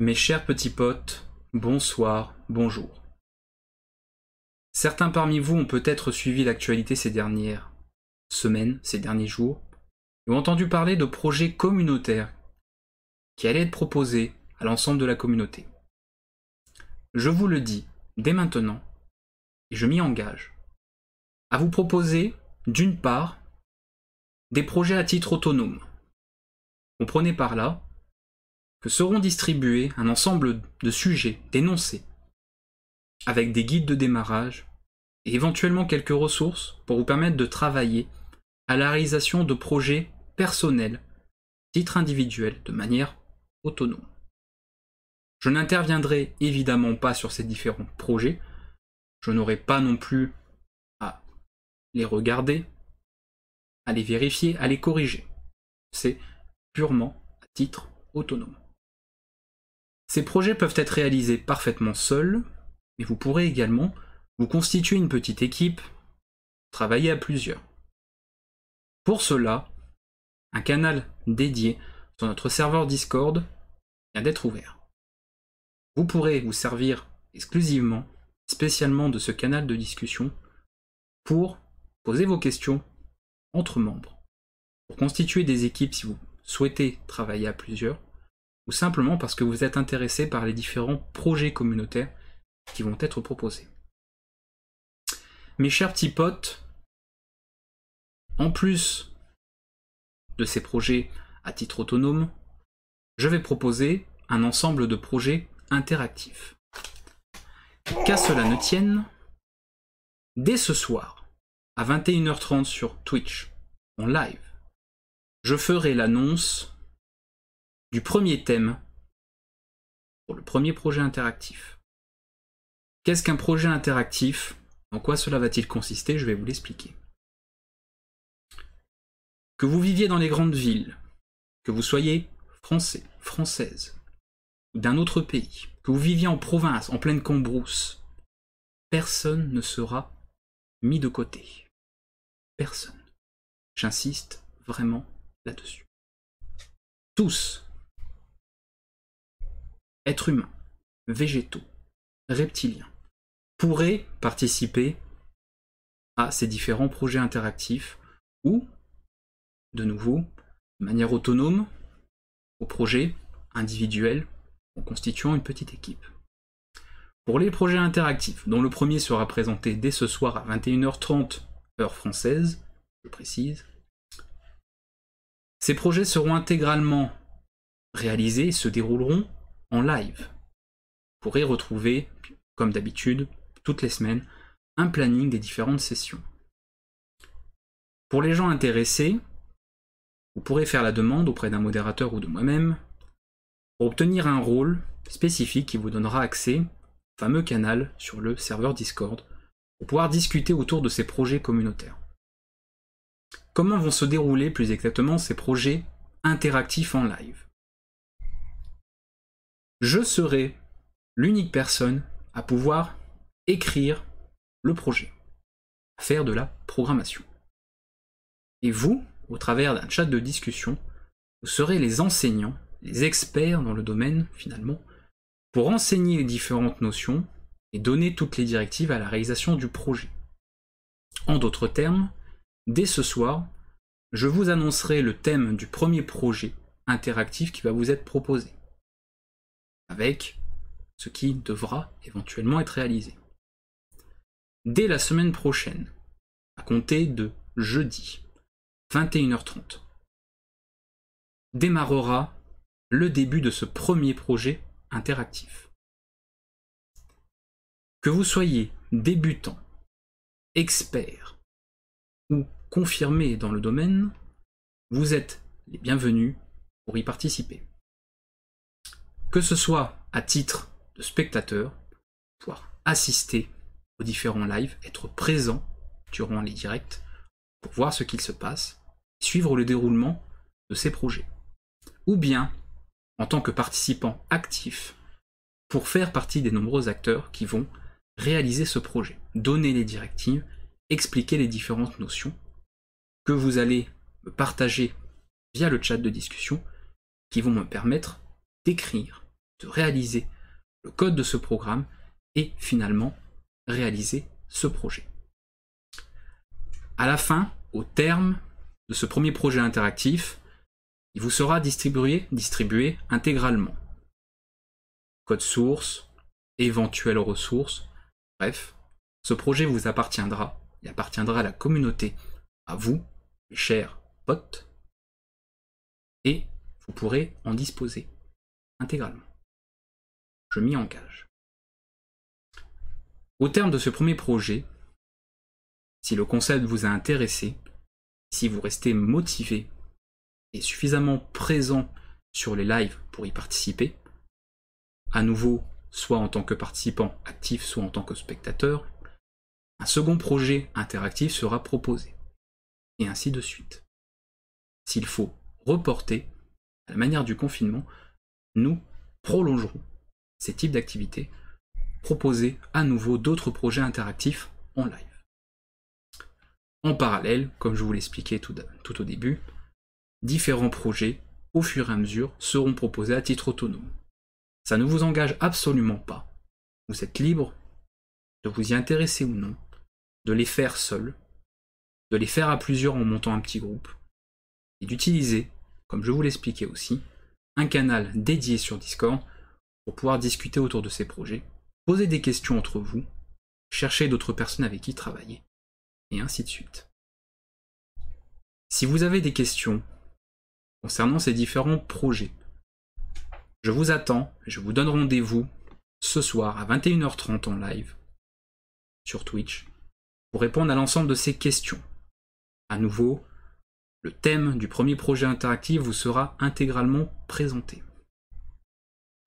Mes chers petits potes, bonsoir, bonjour. Certains parmi vous ont peut-être suivi l'actualité ces dernières semaines, ces derniers jours, et ont entendu parler de projets communautaires qui allaient être proposés à l'ensemble de la communauté. Je vous le dis dès maintenant, et je m'y engage, à vous proposer, d'une part, des projets à titre autonome. Comprenez par là que seront distribués un ensemble de sujets d'énoncés, avec des guides de démarrage et éventuellement quelques ressources pour vous permettre de travailler à la réalisation de projets personnels, titre individuel, de manière autonome. Je n'interviendrai évidemment pas sur ces différents projets, je n'aurai pas non plus à les regarder, à les vérifier, à les corriger. C'est purement à titre autonome. Ces projets peuvent être réalisés parfaitement seuls, mais vous pourrez également vous constituer une petite équipe, travailler à plusieurs. Pour cela, un canal dédié sur notre serveur Discord vient d'être ouvert. Vous pourrez vous servir exclusivement, spécialement de ce canal de discussion pour poser vos questions entre membres, pour constituer des équipes si vous souhaitez travailler à plusieurs, ou simplement parce que vous êtes intéressé par les différents projets communautaires qui vont être proposés. Mes chers petits potes, en plus de ces projets à titre autonome, je vais proposer un ensemble de projets interactifs. Qu'à cela ne tienne, dès ce soir, à 21h30 sur Twitch, en live, je ferai l'annonce du premier thème pour le premier projet interactif. Qu'est-ce qu'un projet interactif? En quoi cela va-t-il consister? Je vais vous l'expliquer. Que vous viviez dans les grandes villes, que vous soyez français, française, d'un autre pays, que vous viviez en province, en pleine cambrousse, personne ne sera mis de côté. Personne. J'insiste vraiment là-dessus. Tous êtres humains, végétaux, reptiliens, pourraient participer à ces différents projets interactifs ou, de nouveau, de manière autonome, aux projets individuels en constituant une petite équipe. Pour les projets interactifs, dont le premier sera présenté dès ce soir à 21h30 heure française, je précise, ces projets seront intégralement réalisés et se dérouleront en live. Vous pourrez retrouver, comme d'habitude, toutes les semaines, un planning des différentes sessions. Pour les gens intéressés, vous pourrez faire la demande auprès d'un modérateur ou de moi-même pour obtenir un rôle spécifique qui vous donnera accès au fameux canal sur le serveur Discord pour pouvoir discuter autour de ces projets communautaires. Comment vont se dérouler plus exactement ces projets interactifs en live? Je serai l'unique personne à pouvoir écrire le projet, à faire de la programmation. Et vous, au travers d'un chat de discussion, vous serez les enseignants, les experts dans le domaine finalement, pour enseigner les différentes notions et donner toutes les directives à la réalisation du projet. En d'autres termes, dès ce soir, je vous annoncerai le thème du premier projet interactif qui va vous être proposé avec ce qui devra éventuellement être réalisé. Dès la semaine prochaine, à compter de jeudi, 21h30, démarrera le début de ce premier projet interactif. Que vous soyez débutant, expert ou confirmé dans le domaine, vous êtes les bienvenus pour y participer que ce soit à titre de spectateur, pouvoir assister aux différents lives, être présent durant les directs pour voir ce qu'il se passe, suivre le déroulement de ces projets. Ou bien, en tant que participant actif, pour faire partie des nombreux acteurs qui vont réaliser ce projet, donner les directives, expliquer les différentes notions que vous allez me partager via le chat de discussion qui vont me permettre d'écrire de réaliser le code de ce programme et finalement réaliser ce projet. À la fin, au terme de ce premier projet interactif, il vous sera distribué, distribué intégralement. Code source, éventuelles ressources, bref, ce projet vous appartiendra, il appartiendra à la communauté, à vous, mes chers potes, et vous pourrez en disposer intégralement. Je m'y engage. Au terme de ce premier projet, si le concept vous a intéressé, si vous restez motivé et suffisamment présent sur les lives pour y participer, à nouveau, soit en tant que participant actif, soit en tant que spectateur, un second projet interactif sera proposé. Et ainsi de suite. S'il faut reporter, à la manière du confinement, nous prolongerons ces types d'activités, proposer à nouveau d'autres projets interactifs en live. En parallèle, comme je vous l'expliquais tout, tout au début, différents projets, au fur et à mesure, seront proposés à titre autonome. Ça ne vous engage absolument pas. Vous êtes libre de vous y intéresser ou non, de les faire seuls, de les faire à plusieurs en montant un petit groupe, et d'utiliser, comme je vous l'expliquais aussi, un canal dédié sur Discord pour pouvoir discuter autour de ces projets, poser des questions entre vous, chercher d'autres personnes avec qui travailler, et ainsi de suite. Si vous avez des questions concernant ces différents projets, je vous attends, je vous donne rendez-vous ce soir à 21h30 en live sur Twitch pour répondre à l'ensemble de ces questions. À nouveau, le thème du premier projet interactif vous sera intégralement présenté.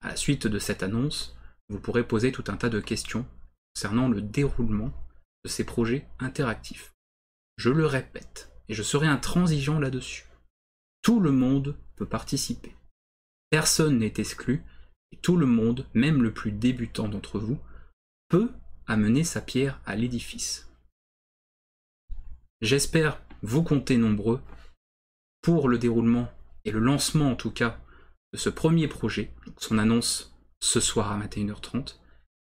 À la suite de cette annonce, vous pourrez poser tout un tas de questions concernant le déroulement de ces projets interactifs. Je le répète, et je serai intransigeant là-dessus. Tout le monde peut participer. Personne n'est exclu, et tout le monde, même le plus débutant d'entre vous, peut amener sa pierre à l'édifice. J'espère vous compter nombreux pour le déroulement et le lancement en tout cas de ce premier projet, son annonce ce soir à 21h30,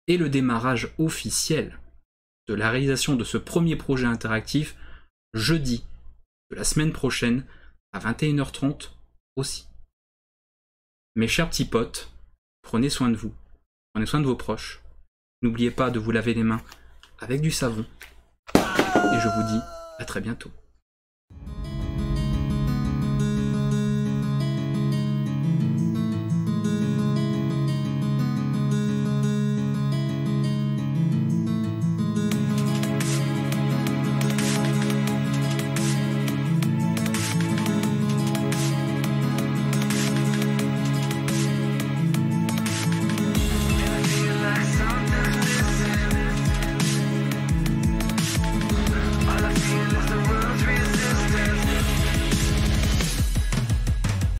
et le démarrage officiel de la réalisation de ce premier projet interactif jeudi de la semaine prochaine à 21h30 aussi. Mes chers petits potes, prenez soin de vous, prenez soin de vos proches, n'oubliez pas de vous laver les mains avec du savon, et je vous dis à très bientôt.